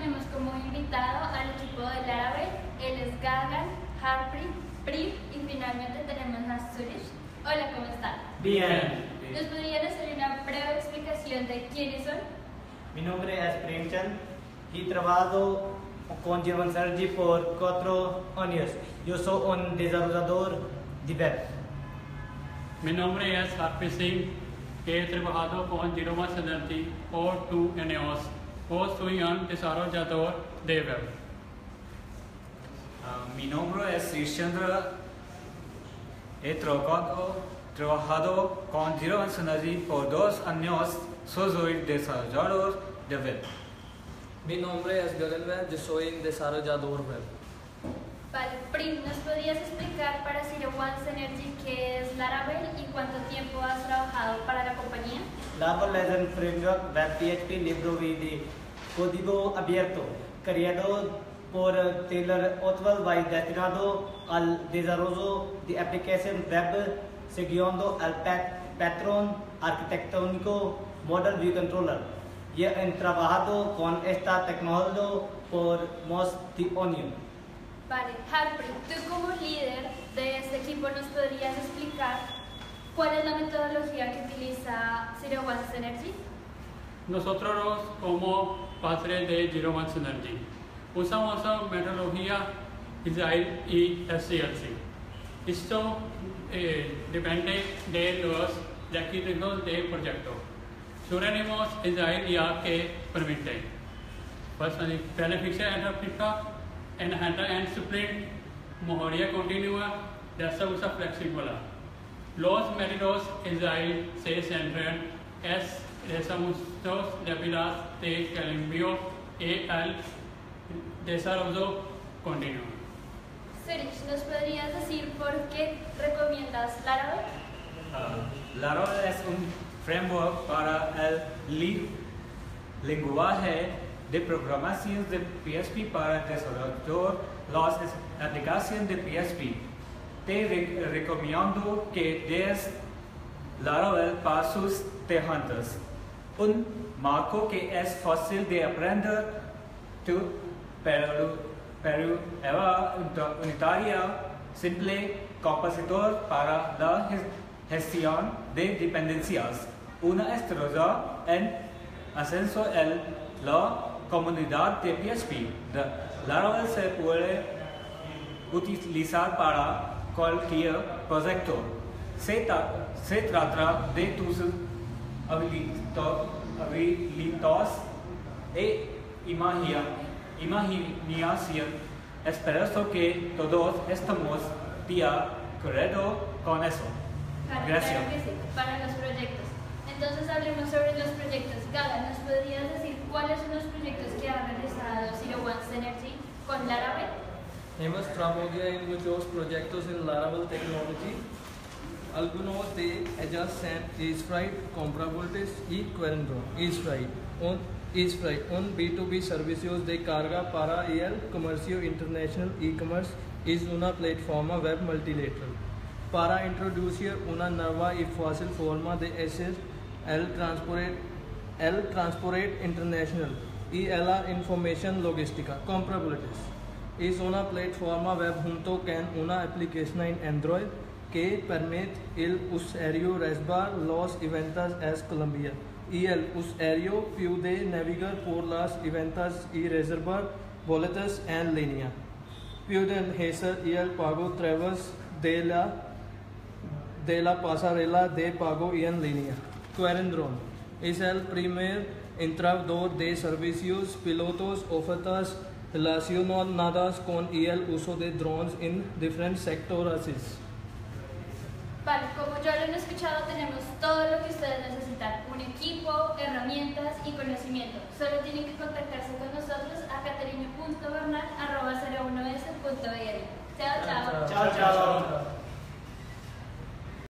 tenemos como invitado al equipo del árabe, él es Gagan, Harpreet, Pri y finalmente tenemos a Zurich. Hola, ¿cómo están? Bien. ¿Nos podrían hacer una breve explicación de quiénes son? Mi nombre es Premchand y trabajo con German Synergy por cuatro años. Yo soy un desarrollador de web. Mi nombre es Harpreet Singh. He trabajado con Giroma Synergy por two años. Un desarrollador de web. Ah, mi nombre es Srishandra. He trabajado, trabajado con Zero Synergy por dos años. Soy desarrollador de web. Mi nombre es Gagalweb, yo soy un desarrollador web. Vale, Pri, ¿nos podrías explicar para Zero One Synergy qué es Laravel y cuánto tiempo has trabajado para la compañía? Laravel es un framework web PHP libro de código abierto creado por Taylor Otwell y destinado al desarrollo de aplicación web siguiendo el pat- patrón arquitectónico Model View Controller. Y han trabajado con esta tecnología por de un año. Vale, Harpreet, tú como líder de este equipo nos podrías explicar cuál es la metodología que utiliza Zero One Synergy? Nosotros como padres de Giroma Synergy usamos metodología Agile y SCLC. Esto eh, depende de los requisitos del proyecto. Sugerimos Agile ya que permite. Eh, beneficia enterprise en hand and sprint, mejoría continua, de esta usa flexible. Los métodos Agile se centran es de habilidades de cambio y el desarrollo continuo. Zurich, ¿nos podrías decir por qué recomiendas Laravel? Ah, Laravel es un framework para el li- lenguaje de programación de PHP para desarrollar las aplicaciones de PHP. Te re- recomiendo que des Laravel para sus tejantes. Un marco que es fácil de aprender, tu- pero, pero era unita- unitaria, simple, capacitor para la ges- gestión de dependencias. Una estrella en ascenso en la comunidad de PHP. The Laravel se puede utilizar para cualquier proyecto. Se, ta- se trata de tus habilito- habilidades e imagina, imaginación. Espero que todos estamos de acuerdo con eso. Claro, Gracias. claro que sí, para los proyectos. Entonces hablemos sobre los proyectos. Gala, ¿nos podrías decir cuáles son los proyectos que ha realizado Zero One Synergy con Laravel? Hemos trabajado en muchos proyectos en Laravel Technology. Algunos de ellos son EaseFreight, Compravoltes y Querendron. EaseFreight, un EaseFreight, un B2B servicios de carga para el comercio internacional e-commerce es una plataforma web multilateral. Para introducir una nueva y fácil forma de hacer el transporte, el transporte internacional y la información logística, Compravoltes es una plataforma web junto con una aplicación en Android que permite el usuario reservar los eventos en Colombia y el usuario puede navegar por los eventos y reservar boletos en línea. Pueden hacer el pago a través de la, de la pasarela de pago en línea. Querendron es el primer entrador de servicios pilotos ofertas relacionadas con el uso de drones en diferentes sectores. Vale, como ya lo han escuchado, tenemos todo lo que ustedes necesitan. Un equipo, herramientas y conocimiento. Solo tienen que contactarse